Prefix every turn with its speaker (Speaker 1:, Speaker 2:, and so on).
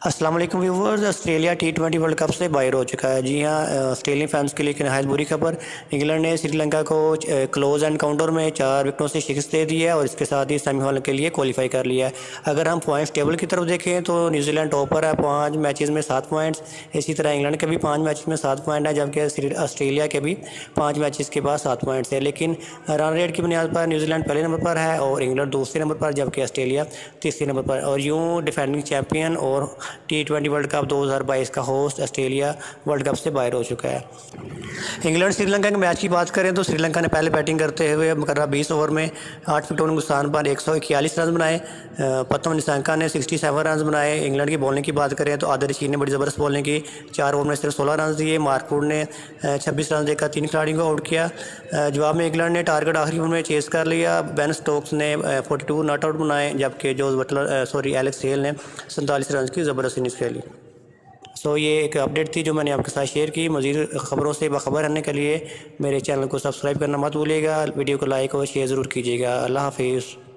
Speaker 1: वालेकुम viewers, Australia T twenty world cup से बाहर हो चुका है। जी हाँ ऑस्ट्रेलियन फैंस के लिए एक नहायत बुरी खबर, इंग्लैंड ने श्रीलंका को क्लोज एंड काउंटर में चार विकटों से शिकस्त दे दी है और इसके साथ ही सेमीफाइनल के लिए क्वालिफाई कर लिया है। अगर हम पॉइंट्स टेबल की तरफ़ देखें तो न्यूजीलैंड टॉपर है, पाँच मैचेस में सात पॉइंट्स इसी तरह इंग्लैंड के भी पाँच मैच में सात पॉइंट है, जबकि ऑस्ट्रेलिया के भी पाँच मैचेस के बाद सात पॉइंट्स है। लेकिन रन रेट की बुनियाद पर न्यूजीलैंड पहले नंबर पर है और इंग्लैंड दूसरे नंबर पर, जबकि ऑस्ट्रेलिया तीसरे नंबर पर। और यूँ डिफेंडिंग चैम्पियन और टी ट्वेंटी वर्ल्ड कप 2022 का होस्ट ऑस्ट्रेलिया वर्ल्ड कप से बाहर हो चुका है। इंग्लैंड, श्रीलंका के मैच की बात करें तो श्रीलंका ने पहले बैटिंग करते हुए मुकर्रा बीस ओवर में आठ विकेटों के नुकसान पर एक सौ इक्यालीस रन बनाए। पतम निशांका ने सिक्सटी सेवन रन बनाए। इंग्लैंड की बॉलिंग की बात करें तो आदर रशीद ने बड़ी ज़बरदस्त बॉलिंग की। चार ओवर में सिर्फ़ सोलह रन दिए। मार्कवुड ने छब्बीस रन देकर तीन खिलाड़ियों को आउट किया। जवाब में इंग्लैंड ने टारगेट आखिरी ओवर में चेस कर लिया। बेन स्टोक्स ने फोर्टी टू नॉट आउट बनाए, जबकि Jos Buttler sorry, Alex Hales ने सैंतालीस रन की ज़बरदस्त इनिंग्स खेली। सो ये एक अपडेट थी जो मैंने आपके साथ शेयर की। मज़ीद ख़बरों से बखबर रहने के लिए मेरे चैनल को सब्सक्राइब करना मत भूलिएगा। वीडियो को लाइक और शेयर ज़रूर कीजिएगा। अल्लाह हाफिज़।